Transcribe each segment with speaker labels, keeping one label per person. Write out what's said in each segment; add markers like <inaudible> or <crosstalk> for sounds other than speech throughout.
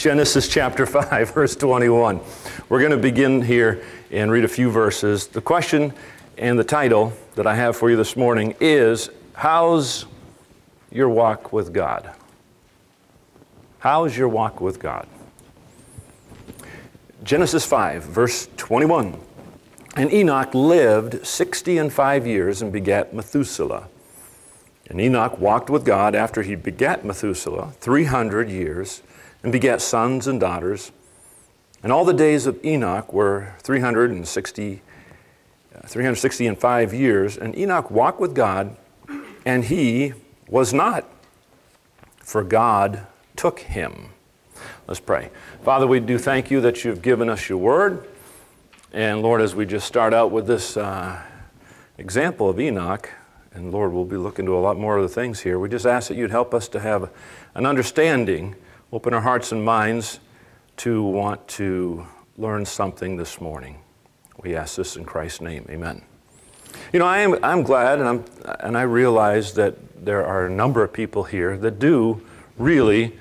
Speaker 1: Genesis chapter <laughs> 5, verse 21. We're going to begin here and read a few verses. The question and the title that I have for you this morning is How's your walk with God? How's your walk with God? Genesis 5, verse 21. And Enoch lived 60 and 5 years and begat Methuselah. And Enoch walked with God after he begat Methuselah 300 years and begat sons and daughters. And all the days of Enoch were 360, uh, 360 and 5 years. And Enoch walked with God, and he was not, for God took him. Let's pray. Father, we do thank you that you've given us your word. And Lord, as we just start out with this uh, example of Enoch, and Lord, we'll be looking to a lot more of the things here, we just ask that you'd help us to have an understanding, open our hearts and minds to want to learn something this morning. We ask this in Christ's name. Amen. You know, I am, I'm glad and, I'm, and I realize that there are a number of people here that do really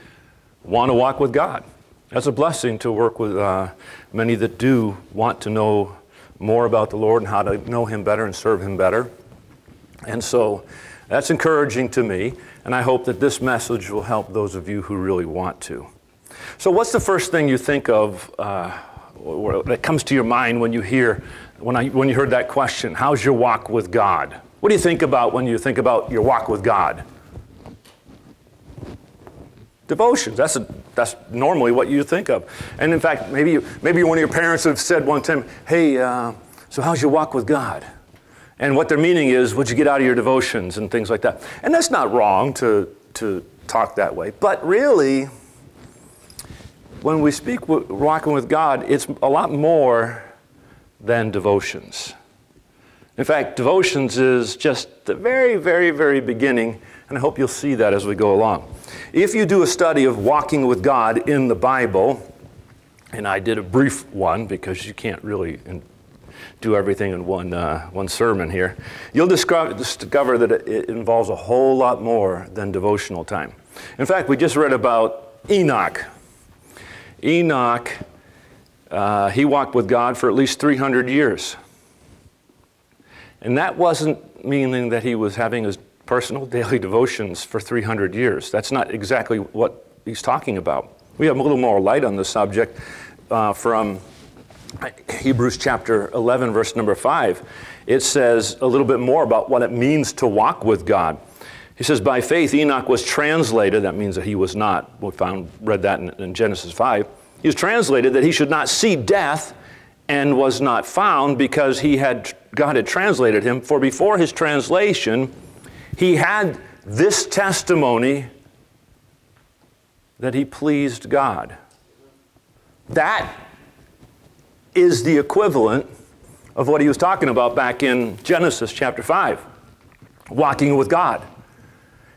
Speaker 1: want to walk with God. That's a blessing to work with uh, many that do want to know more about the Lord and how to know Him better and serve Him better. And so that's encouraging to me, and I hope that this message will help those of you who really want to. So, what's the first thing you think of uh, that comes to your mind when you hear, when, I, when you heard that question? How's your walk with God? What do you think about when you think about your walk with God? Devotions. That's, a, that's normally what you think of. And in fact, maybe, you, maybe one of your parents have said one time, hey, uh, so how's your walk with God? And what they're meaning is, what'd you get out of your devotions and things like that? And that's not wrong to, to talk that way. But really, when we speak walking with God, it's a lot more than devotions. In fact, devotions is just the very, very, very beginning, and I hope you'll see that as we go along. If you do a study of walking with God in the Bible, and I did a brief one because you can't really do everything in one, uh, one sermon here, you'll discover that it involves a whole lot more than devotional time. In fact, we just read about Enoch. Enoch, uh, he walked with God for at least 300 years. And that wasn't meaning that he was having his personal <laughs> daily devotions for 300 years. That's not exactly what he's talking about. We have a little more light on the subject uh, from Hebrews chapter 11, verse number 5, it says a little bit more about what it means to walk with God. He says, By faith, Enoch was translated. That means that he was not. We found, read that in, in Genesis 5. He was translated that he should not see death and was not found because he had, God had translated him. For before his translation, he had this testimony that he pleased God. That is the equivalent of what he was talking about back in Genesis chapter 5 walking with God.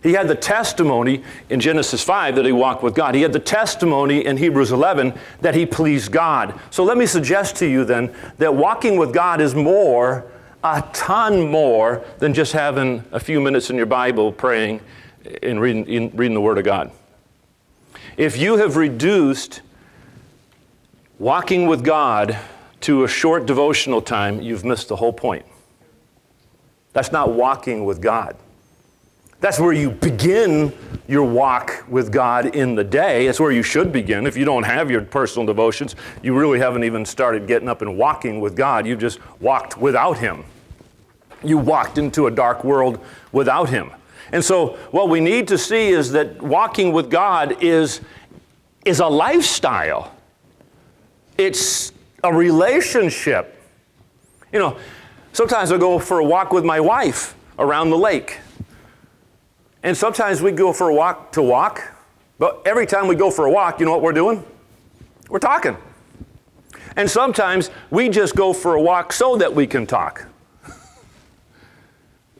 Speaker 1: He had the testimony in Genesis 5 that he walked with God. He had the testimony in Hebrews 11 that he pleased God. So let me suggest to you then that walking with God is more, a ton more, than just having a few minutes in your Bible praying and reading, reading the Word of God. If you have reduced walking with God to a short devotional time, you've missed the whole point. That's not walking with God. That's where you begin your walk with God in the day. That's where you should begin. If you don't have your personal devotions, you really haven't even started getting up and walking with God. You've just walked without Him. You walked into a dark world without Him. And so, what we need to see is that walking with God is, is a lifestyle. It's a relationship. You know, sometimes I go for a walk with my wife around the lake. And sometimes we go for a walk to walk, but every time we go for a walk, you know what we're doing? We're talking. And sometimes we just go for a walk so that we can talk. <laughs>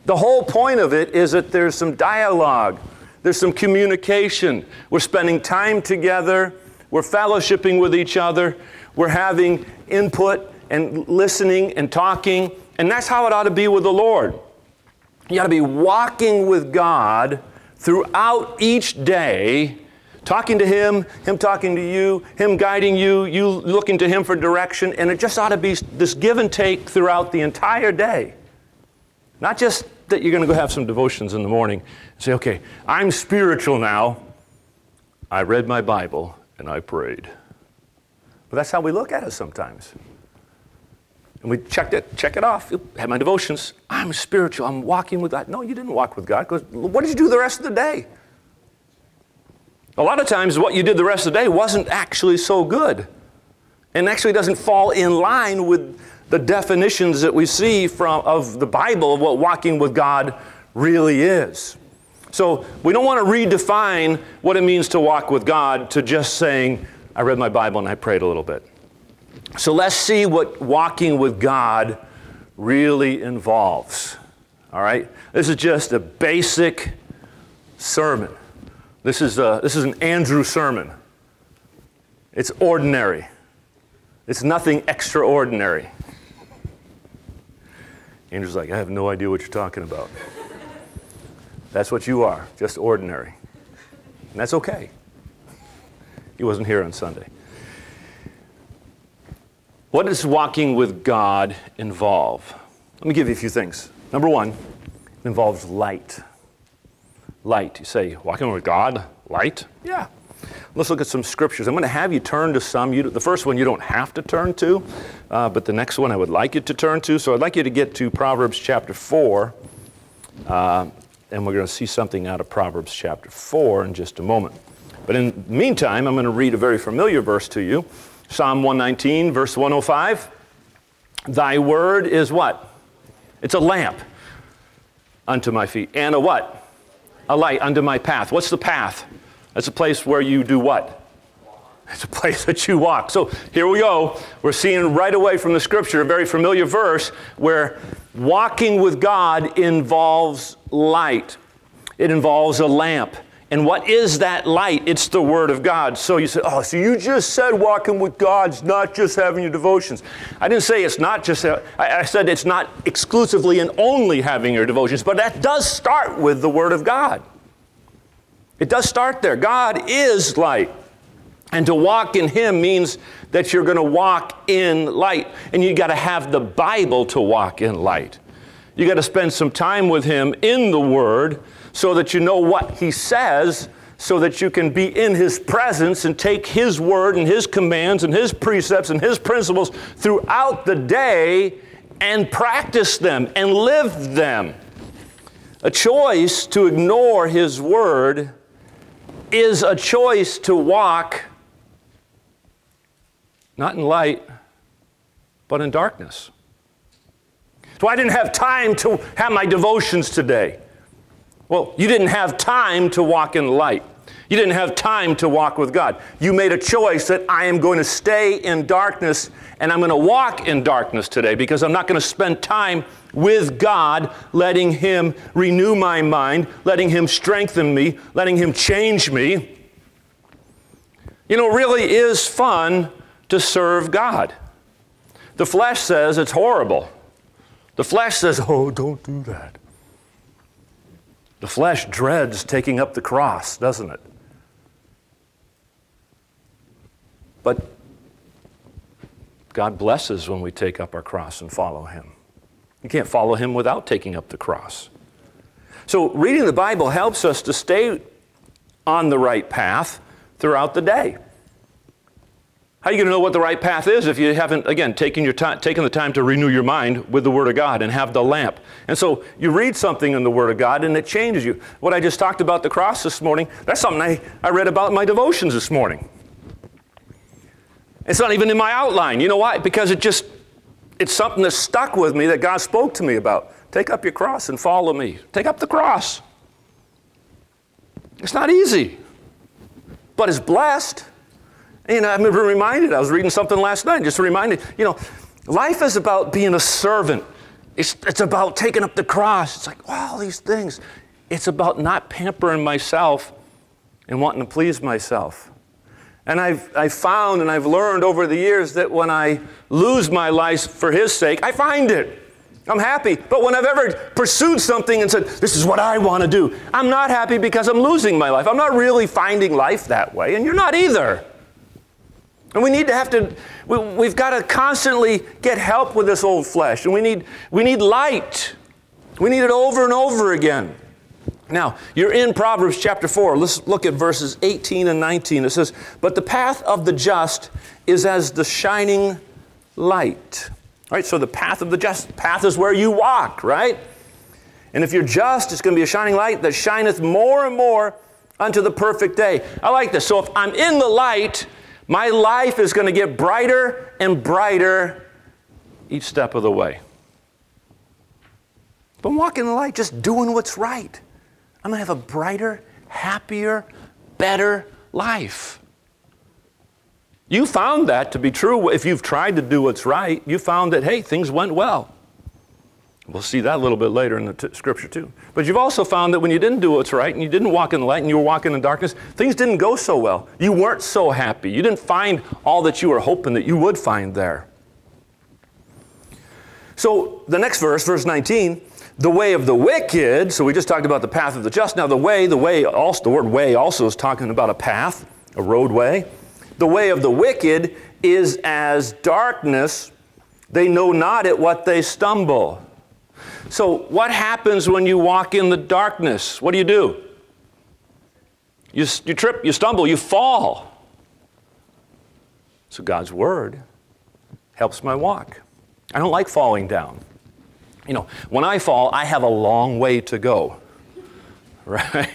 Speaker 1: the whole point of it is that there's some dialogue, there's some communication. We're spending time together, we're fellowshipping with each other, we're having input and listening and talking, and that's how it ought to be with the Lord. You ought to be walking with God throughout each day talking to Him, Him talking to you, Him guiding you, you looking to Him for direction, and it just ought to be this give and take throughout the entire day. Not just that you're going to go have some devotions in the morning and say, okay, I'm spiritual now. I read my Bible and I prayed. But that's how we look at it sometimes. And we checked it, check it off. Had my devotions. I'm spiritual. I'm walking with God. No, you didn't walk with God. Because what did you do the rest of the day? A lot of times, what you did the rest of the day wasn't actually so good, and actually doesn't fall in line with the definitions that we see from of the Bible of what walking with God really is. So we don't want to redefine what it means to walk with God to just saying, I read my Bible and I prayed a little bit. So let's see what walking with God really involves. All right? This is just a basic sermon. This is, a, this is an Andrew sermon. It's ordinary, it's nothing extraordinary. Andrew's like, I have no idea what you're talking about. That's what you are, just ordinary. And that's okay. He wasn't here on Sunday. What does walking with God involve? Let me give you a few things. Number one, it involves light. Light. You say, walking with God, light? Yeah. Let's look at some scriptures. I'm going to have you turn to some. You, the first one you don't have to turn to, uh, but the next one I would like you to turn to. So I'd like you to get to Proverbs chapter 4, uh, and we're going to see something out of Proverbs chapter 4 in just a moment. But in the meantime, I'm going to read a very familiar verse to you Psalm 119, verse 105. Thy word is what? It's a lamp unto my feet, and a what? A light unto my path. What's the path? That's a place where you do what? It's a place that you walk. So here we go. We're seeing right away from the scripture a very familiar verse where walking with God involves light, it involves a lamp. And what is that light? It's the Word of God. So you say, oh, so you just said walking with God's not just having your devotions. I didn't say it's not just, I said it's not exclusively and only having your devotions, but that does start with the Word of God. It does start there. God is light. And to walk in Him means that you're going to walk in light. And you've got to have the Bible to walk in light. You got to spend some time with Him in the Word so that you know what He says, so that you can be in His presence and take His Word and His commands and His precepts and His principles throughout the day and practice them and live them. A choice to ignore His Word is a choice to walk not in light, but in darkness. So I didn't have time to have my devotions today. Well, you didn't have time to walk in light. You didn't have time to walk with God. You made a choice that I am going to stay in darkness and I'm going to walk in darkness today because I'm not going to spend time with God, letting Him renew my mind, letting Him strengthen me, letting Him change me. You know, really is fun to serve God. The flesh says it's horrible. The flesh says, oh, don't do that. The flesh dreads taking up the cross, doesn't it? But God blesses when we take up our cross and follow Him. You can't follow Him without taking up the cross. So, reading the Bible helps us to stay on the right path throughout the day. How are you going to know what the right path is if you haven't, again, taken, your time, taken the time to renew your mind with the Word of God and have the lamp? And so you read something in the Word of God and it changes you. What I just talked about the cross this morning, that's something I, I read about in my devotions this morning. It's not even in my outline. You know why? Because it just, it's something that stuck with me that God spoke to me about. Take up your cross and follow me. Take up the cross. It's not easy, but it's blessed. And I'm reminded, I was reading something last night, just reminded, you know, life is about being a servant. It's, it's about taking up the cross. It's like, all these things. It's about not pampering myself and wanting to please myself. And I've, I've found and I've learned over the years that when I lose my life for His sake, I find it. I'm happy. But when I've ever pursued something and said, this is what I want to do, I'm not happy because I'm losing my life. I'm not really finding life that way, and you're not either. And we need to have to, we, have got to constantly get help with this old flesh. And we need, we need light. We need it over and over again. Now, you're in Proverbs chapter 4. Let's look at verses 18 and 19. It says, But the path of the just is as the shining light. Right? So the path of the just, path is where you walk, right? And if you're just, it's going to be a shining light that shineth more and more unto the perfect day. I like this. So if I'm in the light, my life is going to get brighter and brighter each step of the way. I'm walking the light, just doing what's right. I'm going to have a brighter, happier, better life. You found that to be true. If you've tried to do what's right, you found that, hey, things went well. We'll see that a little bit later in the scripture too. But you've also found that when you didn't do what's right and you didn't walk in the light and you were walking in darkness, things didn't go so well. You weren't so happy. You didn't find all that you were hoping that you would find there. So the next verse, verse 19, the way of the wicked, so we just talked about the path of the just. Now the way, the way also the word way also is talking about a path, a roadway. The way of the wicked is as darkness, they know not at what they stumble. So, what happens when you walk in the darkness? What do you do? You, you trip, you stumble, you fall. So, God's Word helps my walk. I don't like falling down. You know, when I fall, I have a long way to go. <laughs> Right?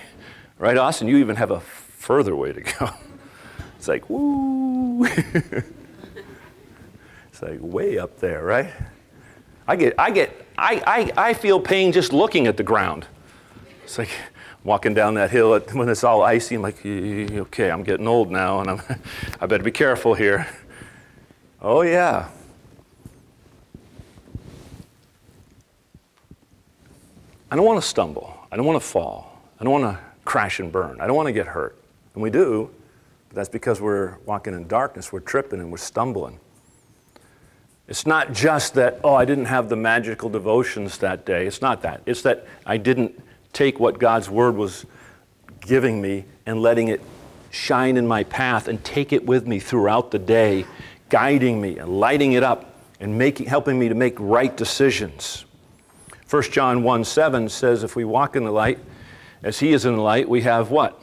Speaker 1: Right, Austin? You even have a further way to go. <laughs> It's like, woo. <laughs> it's like way up there, right? I get, I get, I, I, I feel pain just looking at the ground. It's like walking down that hill when it's all icy. I'm like, okay, I'm getting old now, and I'm, <laughs> I better be careful here. Oh yeah. I don't want to stumble. I don't want to fall. I don't want to crash and burn. I don't want to get hurt. And we do, but that's because we're walking in darkness. We're tripping and we're stumbling. It's not just that, oh, I didn't have the magical devotions that day. It's not that. It's that I didn't take what God's Word was giving me and letting it shine in my path and take it with me throughout the day, guiding me and lighting it up and making, helping me to make right decisions. 1 John 1 7 says, if we walk in the light as He is in the light, we have what?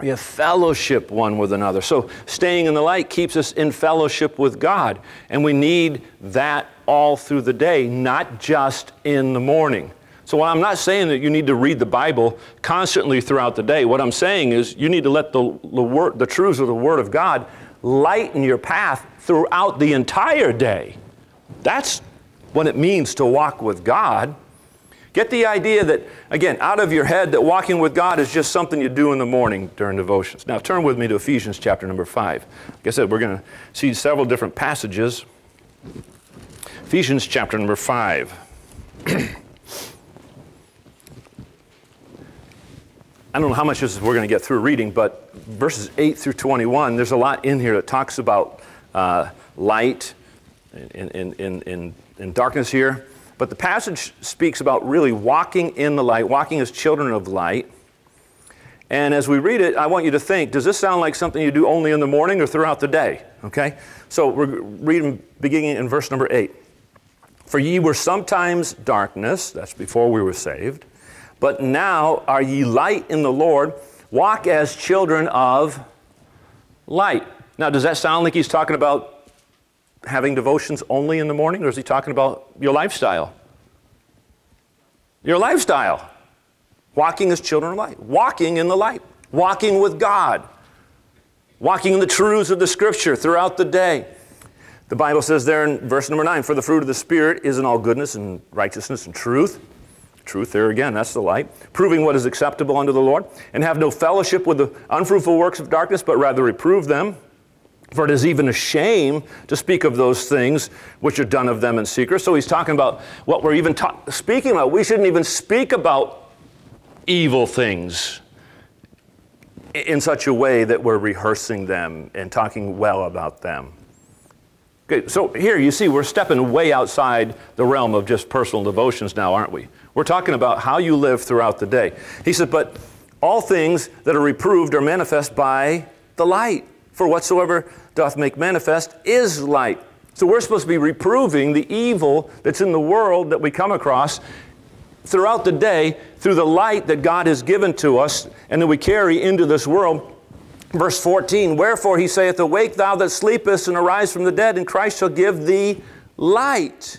Speaker 1: We have fellowship one with another. So staying in the light keeps us in fellowship with God. And we need that all through the day, not just in the morning. So I'm not saying that you need to read the Bible constantly throughout the day. What I'm saying is you need to let the, the, word, the truths of the Word of God lighten your path throughout the entire day. That's what it means to walk with God. Get the idea that, again, out of your head that walking with God is just something you do in the morning during devotions. Now, turn with me to Ephesians chapter number 5. Like I said, we're going to see several different passages. Ephesians chapter number 5. <clears throat> I don't know how much this we're going to get through reading, but verses 8 through 21, there's a lot in here that talks about uh, light and, and, and, and, and darkness here. But the passage speaks about really walking in the light, walking as children of light. And as we read it, I want you to think does this sound like something you do only in the morning or throughout the day? Okay? So we're reading beginning in verse number 8. For ye were sometimes darkness, that's before we were saved, but now are ye light in the Lord. Walk as children of light. Now, does that sound like he's talking about having devotions only in the morning, or is he talking about your lifestyle? Your lifestyle. Walking as children of light, walking in the light, walking with God, walking in the truths of the scripture throughout the day. The Bible says there in verse number nine, for the fruit of the Spirit is in all goodness and righteousness and truth. Truth, there again, that's the light. Proving what is acceptable unto the Lord, and have no fellowship with the unfruitful works of darkness, but rather reprove them. For it is even a shame to speak of those things which are done of them in secret. So he's talking about what we're even speaking about. We shouldn't even speak about evil things in such a way that we're rehearsing them and talking well about them. Okay, so here you see we're stepping way outside the realm of just personal devotions now, aren't we? We're talking about how you live throughout the day. He said, But all things that are reproved are manifest by the light. For whatsoever doth make manifest is light. So we're supposed to be reproving the evil that's in the world that we come across throughout the day through the light that God has given to us and that we carry into this world. Verse 14, Wherefore he saith, Awake thou that sleepest, and arise from the dead, and Christ shall give thee light.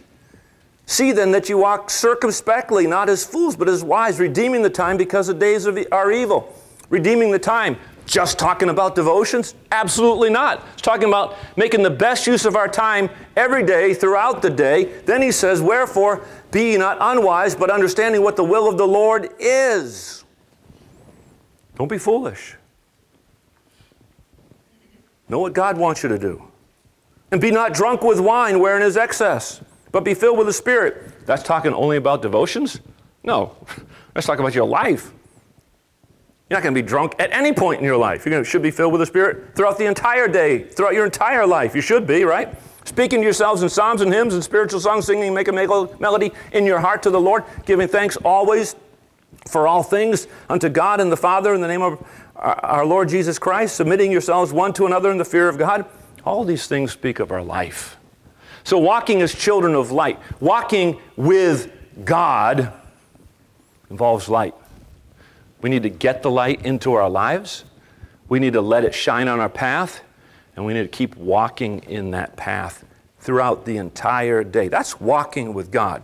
Speaker 1: See then that you walk circumspectly, not as fools, but as wise, redeeming the time because the days are evil. Redeeming the time. Just talking about devotions? Absolutely not. It's talking about making the best use of our time every day, throughout the day. Then he says, Wherefore, be not unwise, but understanding what the will of the Lord is. Don't be foolish. Know what God wants you to do. And be not drunk with wine wherein is excess but be filled with the Spirit. That's talking only about devotions? No. <laughs> That's talking about your life. You're not going to be drunk at any point in your life. You should be filled with the Spirit throughout the entire day, throughout your entire life. You should be, right? Speaking to yourselves in psalms and hymns and spiritual songs, singing, make a melody in your heart to the Lord, giving thanks always for all things unto God and the Father in the name of our Lord Jesus Christ, submitting yourselves one to another in the fear of God. All these things speak of our life. So, walking as children of light, walking with God involves light. We need to get the light into our lives, we need to let it shine on our path, and we need to keep walking in that path throughout the entire day. That's walking with God.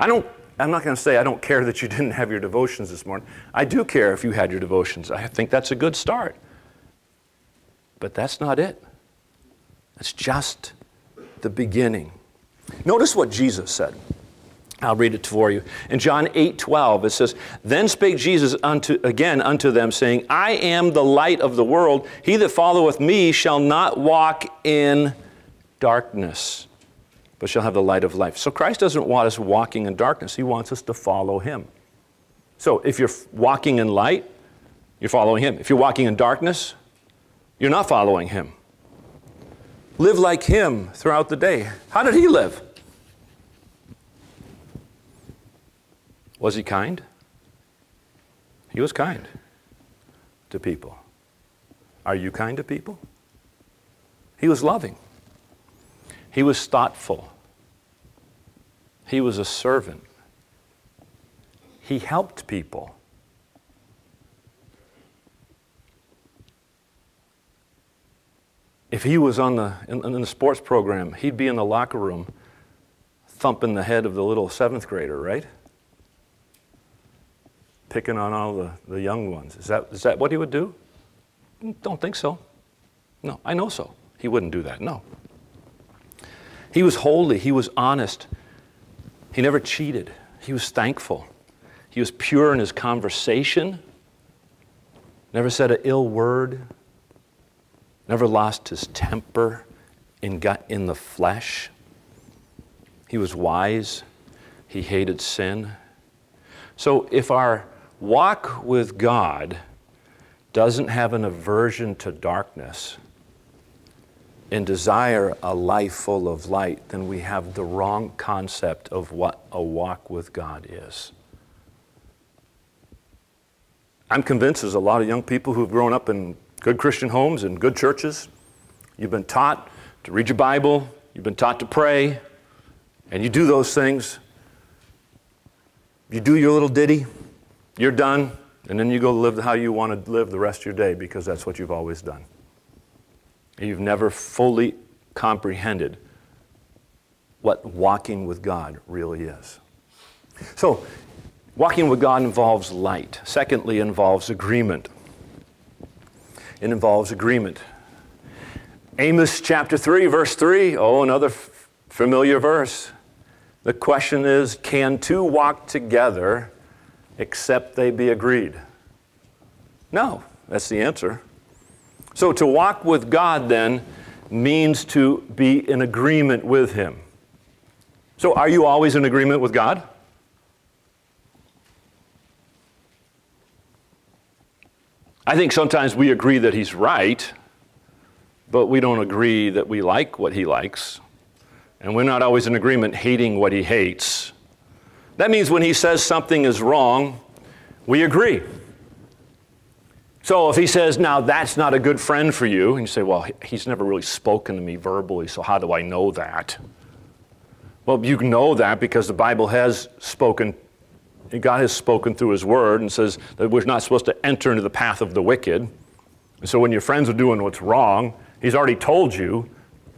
Speaker 1: I don't I'm not going to say I don't care that you <laughs> didn't have your devotions this morning. I do care if you had your devotions. I think that's a good start. But that's not it. It's just the beginning. Notice what Jesus said. I'll read it for you. In John 8 12, it says, Then spake Jesus unto, again unto them, saying, I am the light of the world. He that followeth me shall not walk in darkness, but shall have the light of life. So Christ doesn't want us walking in darkness, He wants us to follow Him. So if you're walking in light, you're following Him. If you're walking in darkness, you're not following Him live like him throughout the day. How did he live? Was he kind? He was kind to people. Are you kind to people? He was loving. He was thoughtful. He was a servant. He helped people. If he was on the, in, in the sports program, he'd be in the locker room thumping the head of the little seventh grader, right? Picking on all the, the young ones. Is that, is that what he would do? Don't think so. No, I know so. He wouldn't do that, no. He was holy, he was honest, he never cheated, he was thankful, he was pure in his conversation, never said an ill word, never lost his temper in, gut, in the flesh. He was wise. He hated sin. So if our walk with God doesn't have an aversion to darkness and desire a life full of light, then we have the wrong concept of what a walk with God is. I'm convinced there's a lot of young people who've grown up in good Christian homes and good churches. You've been taught to read your Bible, you've been taught to pray, and you do those things. You do your little ditty, you're done, and then you go live how you want to live the rest of your day because that's what you've always done. You've never fully comprehended what walking with God really is. So, walking with God involves light. Secondly, involves agreement it involves agreement. Amos chapter 3, verse 3, oh, another familiar verse. The question is can two walk together except they be agreed? No, that's the answer. So to walk with God then means to be in agreement with Him. So are you always in agreement with God? I think sometimes we agree that he's right, but we don't agree that we like what he likes. And we're not always in agreement hating what he hates. That means when he says something is wrong, we agree. So if he says, now that's not a good friend for you, and you say, well, he's never really spoken to me verbally, so how do I know that? Well, you know that because the Bible has spoken, God has spoken through his word and says that we're not supposed to enter into the path of the wicked. And so when your friends are doing what's wrong, he's already told you,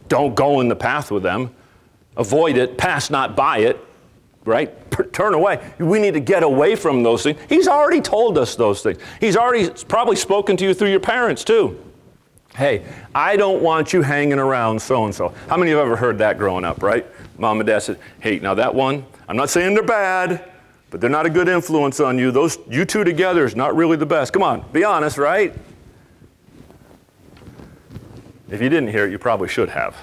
Speaker 1: don't go in the path with them. Avoid it, pass not by it, right? Turn away. We need to get away from those things. He's already told us those things. He's already probably spoken to you through your parents too. Hey, I don't want you hanging around so and so. How many of you have ever heard that growing up, right? Mom and dad said, hey, now that one, I'm not saying they're bad, but they're not a good influence on you. Those you two together is not really the best. Come on, be honest, right? If you didn't hear it, you probably should have.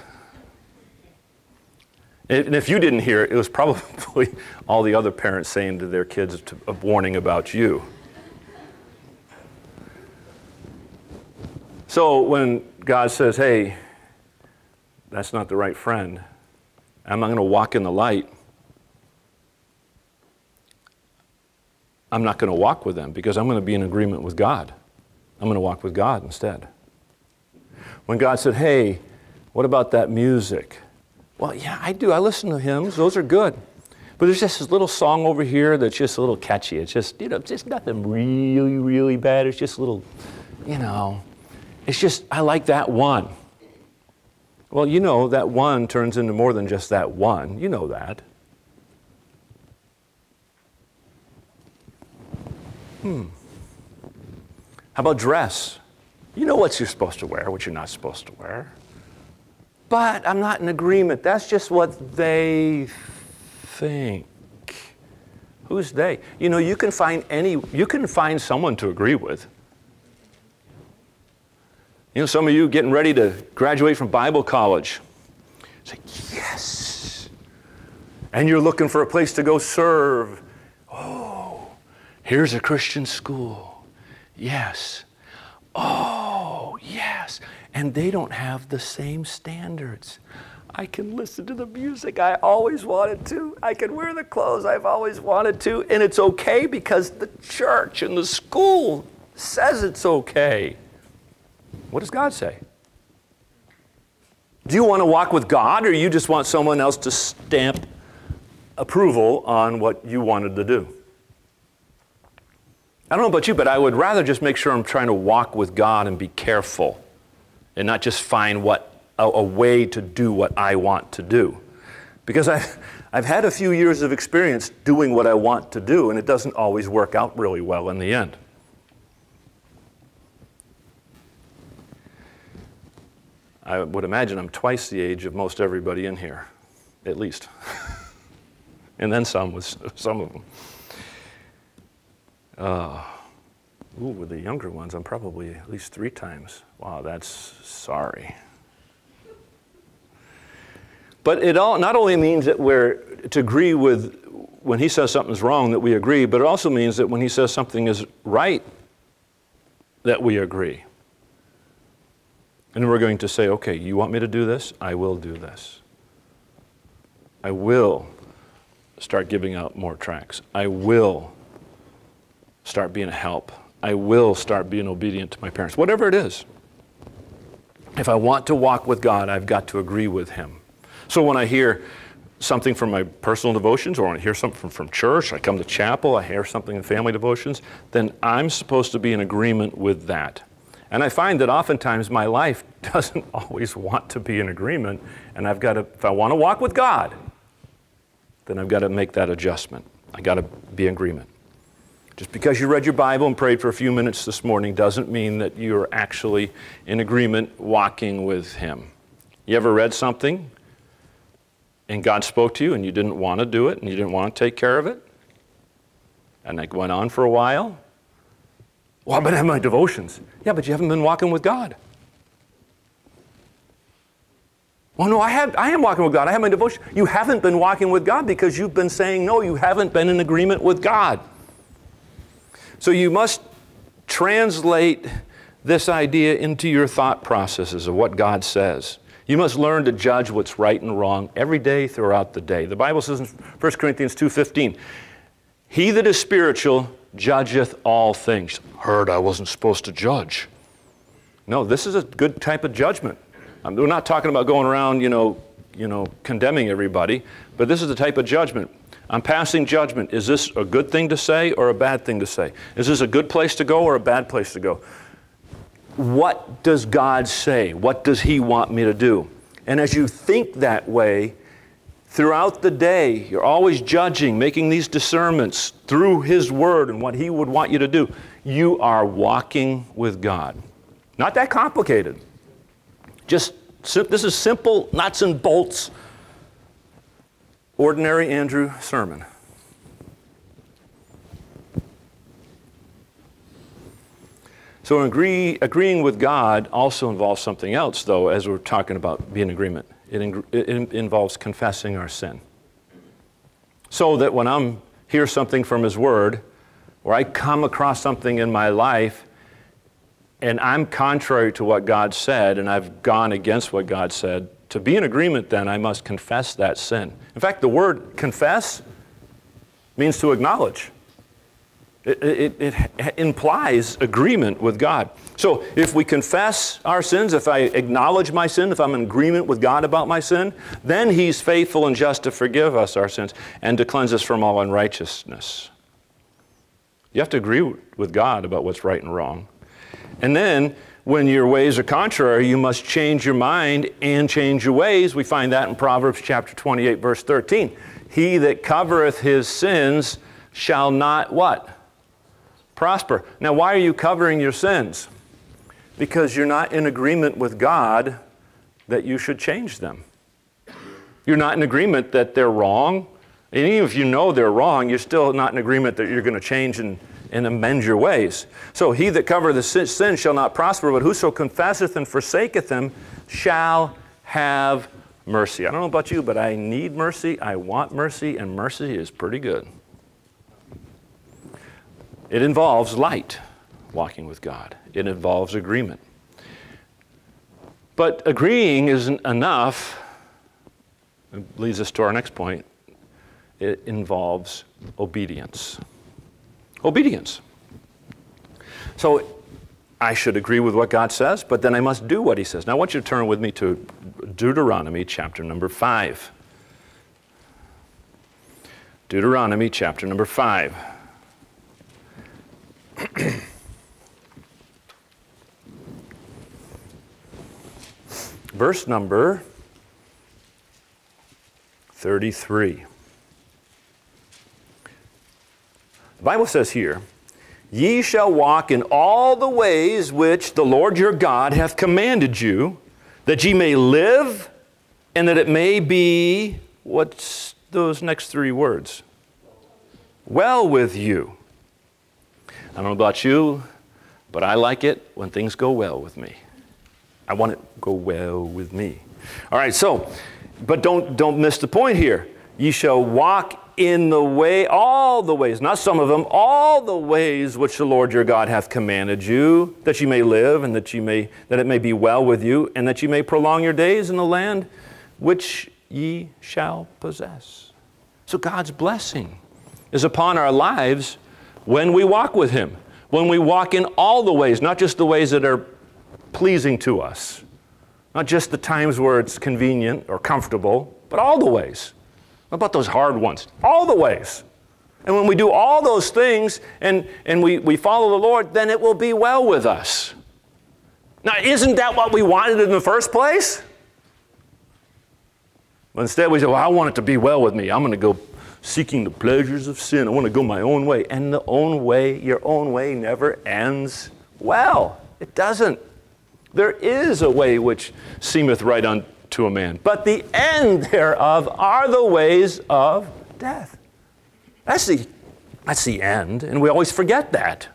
Speaker 1: And if you didn't hear it, it was probably <laughs> all the other parents saying to their kids a warning about you. So when God says, hey, that's not the right friend, I'm not going to walk in the light, I'm not going to walk with them because I'm going to be in agreement with God. I'm going to walk with God instead. When God said, hey, what about that music? Well, yeah, I do. I listen to hymns. Those are good. But there's just this little song over here that's just a little catchy. It's just, you know, just nothing really, really bad. It's just a little, you know, it's just, I like that one. Well, you know, that one turns into more than just that one. You know that. Hmm. How about dress? You know what you're supposed to wear, what you're not supposed to wear but I'm not in agreement. That's just what they think. Who's they? You know, you can find any, you can find someone to agree with. You know, some of you getting ready to graduate from Bible college. It's like, yes. And you're looking for a place to go serve. Oh, here's a Christian school. Yes. Oh, and they don't have the same standards. I can listen to the music I always wanted to. I can wear the clothes I've always wanted to. And it's okay because the church and the school says it's okay. What does God say? Do you want to walk with God or you just want someone else to stamp approval on what you wanted to do? I don't know about you, but I would rather just make sure I'm trying to walk with God and be careful and not just find what a, a way to do what I want to do. Because I've, I've had a few years of experience doing what I want to do, and it doesn't always work out really well in the end. I would imagine I'm twice the age of most everybody in here, at least. <laughs> and then some with some of them. Uh, Ooh, with the younger ones, I'm probably at least three times. Wow, that's sorry. But it all not only means that we're to agree with when he says something's wrong that we agree, but it also means that when he says something is right, that we agree. And we're going to say, okay, you want me to do this? I will do this. I will start giving out more tracts. I will start being a help. I will start being obedient to my parents, whatever it is. If I want to walk with God, I've got to agree with Him. So when I hear something from my personal devotions or when I hear something from, from church, I come to chapel, I hear something in family devotions, then I'm supposed to be in agreement with that. And I find that oftentimes my life <laughs> doesn't always want to be in agreement, and I've got to, if I want to walk with God, then I've got to make that adjustment. I've got to be in agreement. Just because you read your Bible and prayed for a few minutes this morning doesn't mean that you're actually in agreement walking with Him. You ever read something and God spoke to you and you didn't want to do it and you didn't want to take care of it? And it went on for a while? Well, I've been having my devotions. Yeah, but you haven't been walking with God. Well, no, I, have, I am walking with God. I have my devotion. You haven't been walking with God because you've been saying no. You haven't been in agreement with God. So you must translate this idea into your thought processes of what God says. You must learn to judge what's right and wrong every day throughout the day. The Bible says in 1 Corinthians 2:15, "He that is spiritual judgeth all things." Heard I wasn't supposed to judge. No, this is a good type of judgment. Um, we're not talking about going around, you know, you know, condemning everybody, but this is the type of judgment. I'm passing judgment. Is this a good thing to say or a bad thing to say? Is this a good place to go or a bad place to go? What does God say? What does He want me to do? And as you think that way, throughout the day, you're always judging, making these discernments through His Word and what He would want you to do. You are walking with God. Not that complicated. Just this is simple, nuts and bolts, ordinary Andrew sermon. So agree, agreeing with God also involves something else, though, as we're talking about being in agreement. It, it involves confessing our sin. So that when I'm hear something from His Word, or I come across something in my life and I'm contrary to what God said, and I've gone against what God said, to be in agreement, then I must confess that sin. In fact, the word confess means to acknowledge. It, it, it, implies agreement with God. So if we confess our sins, if I acknowledge my sin, if I'm in agreement with God about my sin, then He's faithful and just to forgive us our sins and to cleanse us from all unrighteousness. You have to agree with God about what's right and wrong. And then, when your ways are contrary, you must change your mind and change your ways. We find that in Proverbs chapter 28, verse 13. He that covereth his sins shall not what? Prosper. Now, why are you covering your sins? Because you're not in agreement with God that you should change them. You're not in agreement that they're wrong. And even if you know they're wrong, you're still not in agreement that you're going to change and and amend your ways. So he that covereth the sin shall not prosper, but whoso confesseth and forsaketh them shall have mercy. I don't know about you, but I need mercy, I want mercy, and mercy is pretty good. It involves light, walking with God. It involves agreement. But agreeing isn't enough. It leads us to our next point. It involves obedience. Obedience. So I should agree with what God says, but then I must do what He says. Now I want you to turn with me to Deuteronomy chapter number 5. Deuteronomy chapter number 5. <clears throat> Verse number 33. The Bible says here, Ye shall walk in all the ways which the Lord your God hath commanded you, that ye may live, and that it may be, what's those next three words? Well with you. I don't know about you, but I like it when things go well with me. I want it to go well with me. All right, so, but don't, don't miss the point here. Ye shall walk in the way, all the ways, not some of them, all the ways which the Lord your God hath commanded you, that you may live, and that you may that it may be well with you, and that you may prolong your days in the land which ye shall possess. So God's blessing is upon our lives when we walk with Him, when we walk in all the ways, not just the ways that are pleasing to us, not just the times where it's convenient or comfortable, but all the ways. What about those hard ones? All the ways. And when we do all those things and, and we, we follow the Lord, then it will be well with us. Now, isn't that what we wanted in the first place? But instead, we say, Well, I want it to be well with me. I'm going to go seeking the pleasures of sin. I want to go my own way. And the own way, your own way, never ends well. It doesn't. There is a way which seemeth right unto to a man. But the end thereof are the ways of death. That's the, that's the end, and we always forget that.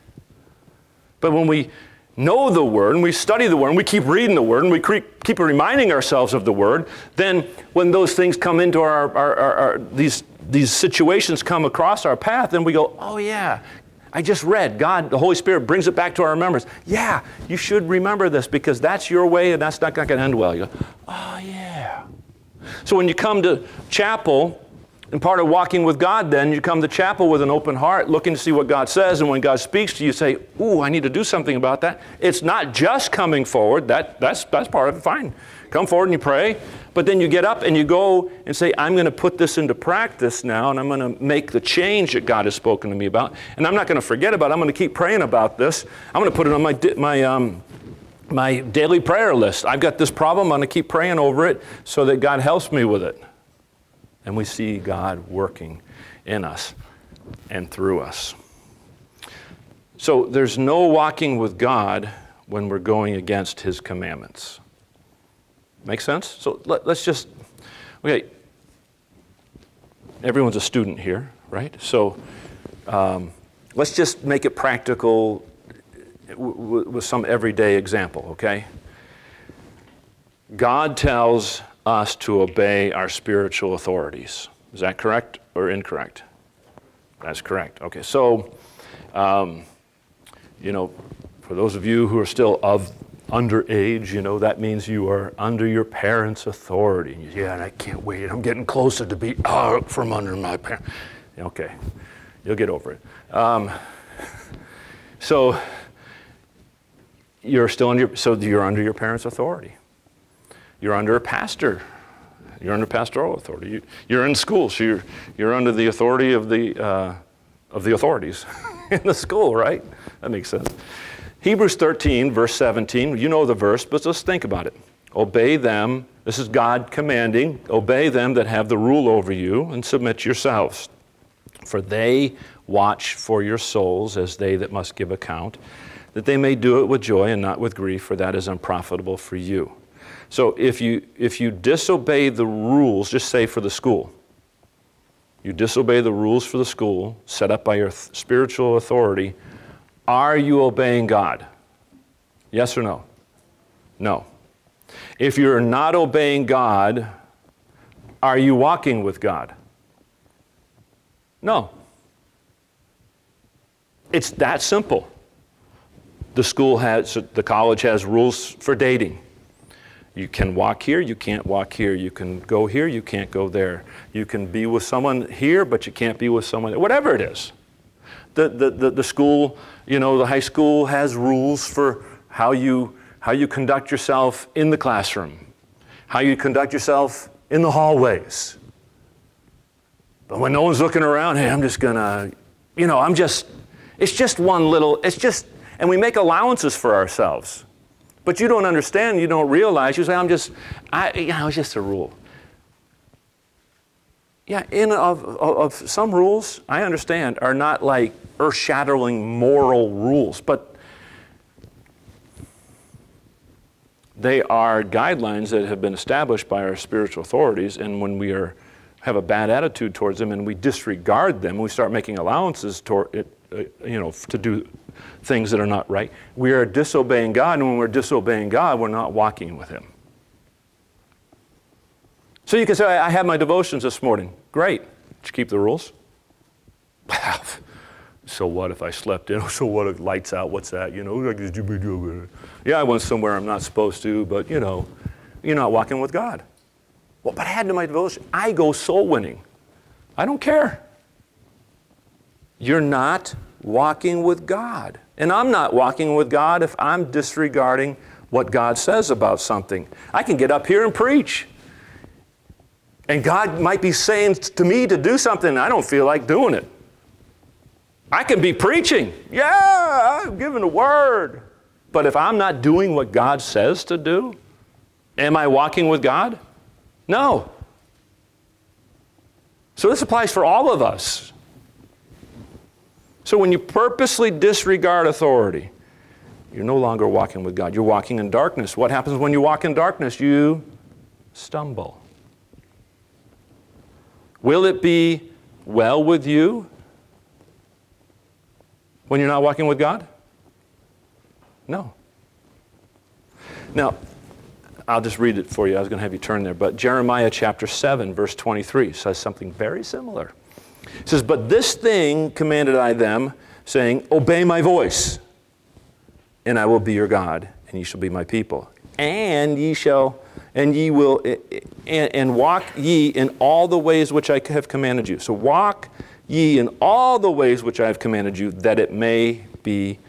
Speaker 1: But when we know the Word and we study the Word and we keep reading the Word and we keep reminding ourselves of the Word, then when those things come into our, our, our, our these, these situations come across our path, then we go, oh yeah, I just read. God, the Holy Spirit brings it back to our remembrance. Yeah, you should remember this because that's your way and that's not going to end well. You go, oh, yeah. So when you come to chapel, and part of walking with God, then, you come to chapel with an open heart, looking to see what God says, and when God speaks to you, you say, Ooh, I need to do something about that. It's not just coming forward, that, that's, that's part of it, fine. Come forward and you pray, but then you get up and you go and say, I'm going to put this into practice now, and I'm going to make the change that God has spoken to me about. And I'm not going to forget about it, I'm going to keep praying about this. I'm going to put it on my, my, um, my daily prayer list. I've got this problem, I'm going to keep praying over it so that God helps me with it and we see God working in us and through us. So there's no walking with God when we're going against His commandments. Make sense? So let, us just, okay, everyone's a student here, right? So um, let's just make it practical with some everyday example, okay? God tells us to obey our spiritual authorities. Is that correct or incorrect? That's correct. Okay, so, um, you know, for those of you who are still of underage, you know, that means you are under your parents' authority. and Yeah, and I can't wait. I'm getting closer to be out from under my parents. Okay, you'll get over it. Um, <laughs> so, you're still under, so you're under your parents' authority. You're under a pastor. You're under pastoral authority. You, are in school, so you're, you're under the authority of the, uh, of the authorities <laughs> in the school, right? That makes sense. Hebrews 13, verse 17, you know the verse, but let's think about it. Obey them, this is God commanding, obey them that have the rule over you and submit yourselves. For they watch for your souls as they that must give account, that they may do it with joy and not with grief, for that is unprofitable for you. So if you, if you disobey the rules, just say for the school, you disobey the rules for the school set up by your spiritual authority, are you obeying God? Yes or no? No. If you're not obeying God, are you walking with God? No. It's that simple. The school has, the college has rules for dating. You can walk here, you can't walk here. You can go here, you can't go there. You can be with someone here, but you can't be with someone there. Whatever it is. The, the, the, the school, you know, the high school has rules for how you, how you conduct yourself in the classroom, how you conduct yourself in the hallways. But when no one's looking around, hey, I'm just gonna, you know, I'm just, it's just one little, it's just, and we make allowances for ourselves. But you don't understand, you don't realize. You say, I'm just, I, you know, it's just a rule. Yeah, in of, of, of some rules, I understand, are not like earth-shattering moral rules, but they are guidelines that have been established by our spiritual authorities, and when we are have a bad attitude towards them and we disregard them, we start making allowances toward it, uh, you know, to do things that are not right. We are disobeying God, and when we're disobeying God, we're not walking with Him. So you can say, I had my devotions this morning. Great. Did you keep the rules? <laughs> so what if I slept in? <laughs> So what if lights out? What's that? You know, yeah, I went somewhere I'm not supposed to, but you know, you're not walking with God. Well, but had to my devotion. I go soul winning. I don't care. You're not walking with God. And I'm not walking with God if I'm disregarding what God says about something. I can get up here and preach. And God might be saying to me to do something, I don't feel like doing it. I can be preaching. Yeah, I'm giving a word. But if I'm not doing what God says to do, am I walking with God? No. So this applies for all of us. So when you purposely disregard authority, you're no longer walking with God. You're walking in darkness. What happens when you walk in darkness? You stumble. Will it be well with you when you're not walking with God? No. Now, I'll just read it for you. I was going to have you turn there. But Jeremiah chapter 7, verse 23 says something very similar. It says, But this thing commanded I them, saying, Obey my voice, and I will be your God, and ye shall be my people. And ye shall, and ye will, and, and walk ye in all the ways which I have commanded you. So walk ye in all the ways which I have commanded you, that it may be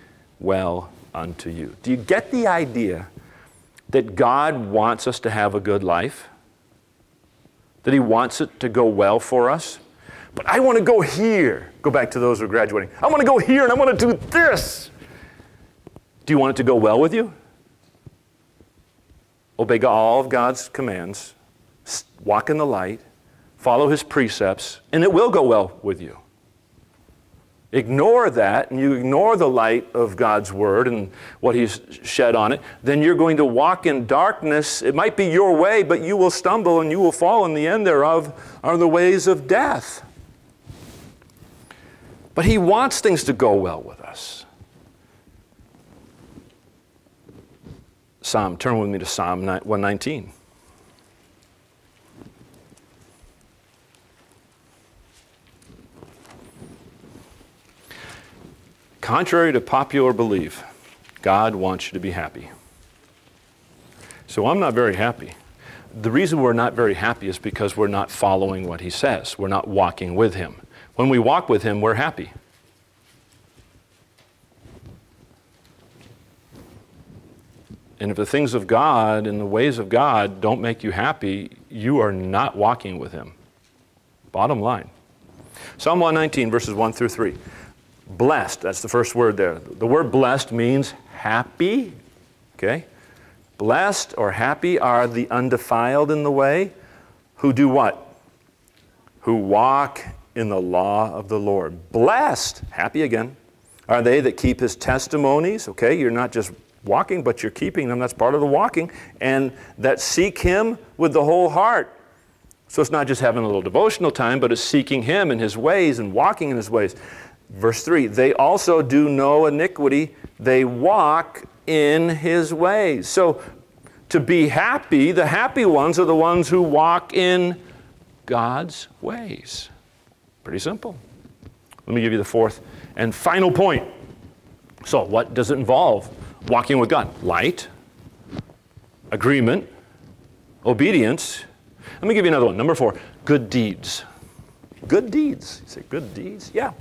Speaker 1: well unto you. Do you get the idea that God wants us to have a good life? That He wants it to go well for us? But I want to go here. Go back to those who are graduating. I want to go here and I want to do this. Do you want it to go well with you? Obey all of God's commands, walk in the light, follow His precepts, and it will go well with you ignore that and you ignore the light of God's Word and what He's shed on it, then you're going to walk in darkness. It might be your way, but you will stumble and you will fall, and the end thereof are the ways of death. But He wants things to go well with us. Psalm, turn with me to Psalm 119. Contrary to popular belief, God wants you to be happy. So I'm not very happy. The reason we're not very happy is because we're not following what He says. We're not walking with Him. When we walk with Him, we're happy. And if the things of God and the ways of God don't make you happy, you are not walking with Him. Bottom line. Psalm 119, verses 1 through 3. Blessed, that's the first word there. The word blessed means happy, okay? Blessed or happy are the undefiled in the way who do what? Who walk in the law of the Lord. Blessed, happy again, are they that keep his testimonies, okay? You're not just walking, but you're keeping them. That's part of the walking. And that seek him with the whole heart. So it's not just having a little devotional time, but it's seeking him and his ways and walking in his ways. Verse 3 They also do no iniquity, they walk in his ways. So to be happy, the happy ones are the ones who walk in God's ways. Pretty simple. Let me give you the fourth and final point. So, what does it involve? Walking with God. Light, agreement, obedience. Let me give you another one. Number four, good deeds. Good deeds. You say, good deeds? Yeah.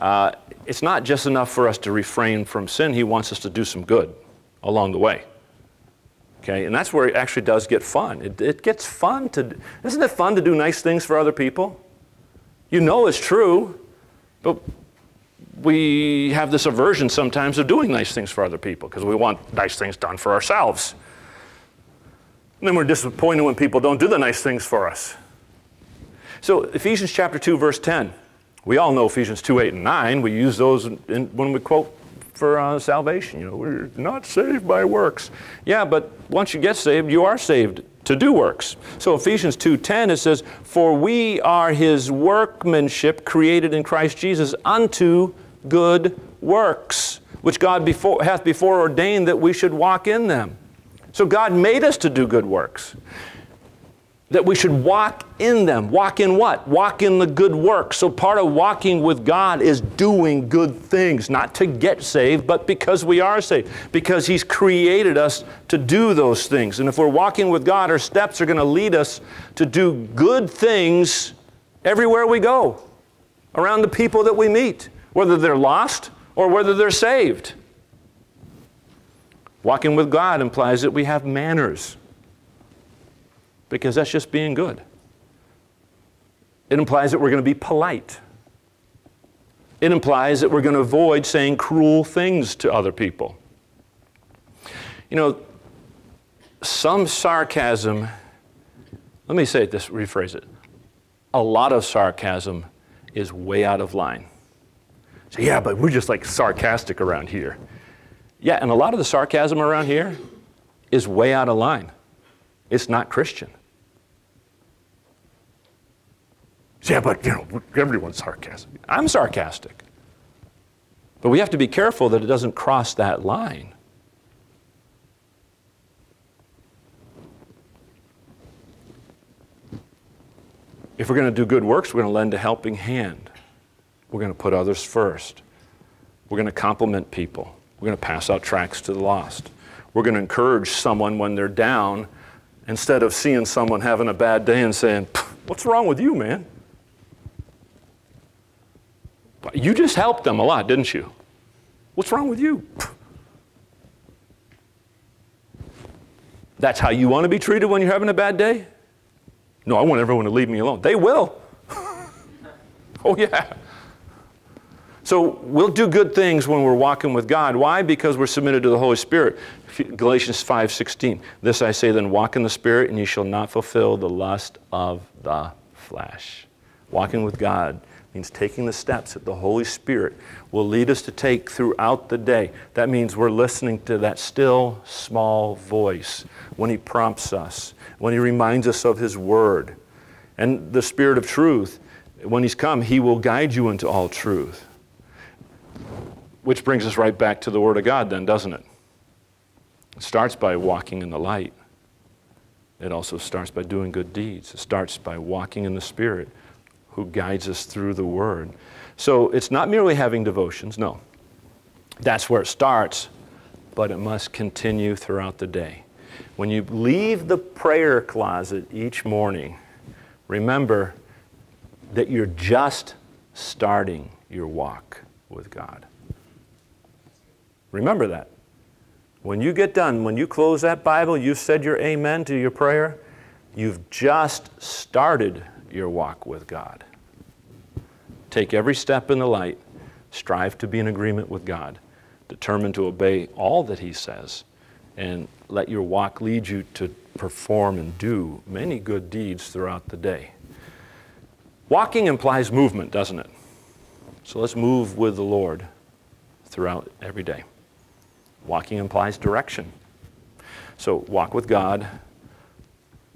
Speaker 1: Uh, it's not just enough for us to refrain from sin, He wants us to do some good along the way. Okay, and that's where it actually does get fun. It, it gets fun to, isn't it fun to do nice things for other people? You know it's true, but we have this aversion sometimes of doing nice things for other people because we want nice things done for ourselves. And then we're disappointed when people don't do the nice things for us. So, Ephesians chapter 2, verse 10. We all know Ephesians 2, 8, and 9. We use those in, when we quote for uh, salvation. You know, we're not saved by works. Yeah, but once you get saved, you are saved to do works. So Ephesians 2:10 it says, "For we are his workmanship created in Christ Jesus unto good works, which God before, hath before ordained that we should walk in them." So God made us to do good works that we should walk in them. Walk in what? Walk in the good work. So part of walking with God is doing good things, not to get saved, but because we are saved, because He's created us to do those things. And if we're walking with God, our steps are going to lead us to do good things everywhere we go, around the people that we meet, whether they're lost or whether they're saved. Walking with God implies that we have manners because that's just being good. It implies that we're going to be polite. It implies that we're going to avoid saying cruel things to other people. You know, some sarcasm, let me say it this, rephrase it. A lot of sarcasm is way out of line. So, yeah, but we're just like sarcastic around here. Yeah, and a lot of the sarcasm around here is way out of line. It's not Christian. Yeah, but you know, everyone's sarcastic. I'm sarcastic. But we have to be careful that it doesn't cross that line. If we're going to do good works, we're going to lend a helping hand. We're going to put others first. We're going to compliment people. We're going to pass out tracts to the lost. We're going to encourage someone when they're down instead of seeing someone having a bad day and saying, What's wrong with you, man? You just helped them a lot, didn't you? What's wrong with you? That's how you want to be treated when you're having a bad day? No, I want everyone to leave me alone. They will. <laughs> oh, yeah. So we'll do good things when we're walking with God. Why? Because we're submitted to the Holy Spirit. Galatians 5:16. This I say then walk in the spirit and you shall not fulfill the lust of the flesh. Walking with God means taking the steps that the Holy Spirit will lead us to take throughout the day. That means we're listening to that still small voice when He prompts us, when He reminds us of His Word. And the Spirit of truth, when He's come, He will guide you into all truth. Which brings us right back to the Word of God, then, doesn't it? It starts by walking in the light. It also starts by doing good deeds. It starts by walking in the Spirit who guides us through the Word. So it's not merely having devotions, no. That's where it starts, but it must continue throughout the day. When you leave the prayer closet each morning, remember that you're just starting your walk with God. Remember that. When you get done, when you close that Bible, you've said your amen to your prayer, you've just started your walk with God. Take every step in the light, strive to be in agreement with God, determine to obey all that He says, and let your walk lead you to perform and do many good deeds throughout the day. Walking implies movement, doesn't it? So let's move with the Lord throughout every day. Walking implies direction. So walk with God,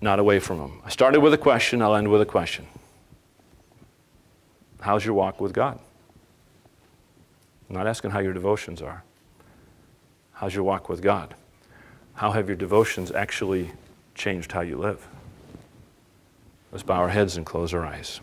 Speaker 1: not away from Him. I started with a question, I'll end with a question. How's your walk with God? I'm not asking how your devotions are. How's your walk with God? How have your devotions actually changed how you live? Let's bow our heads and close our eyes.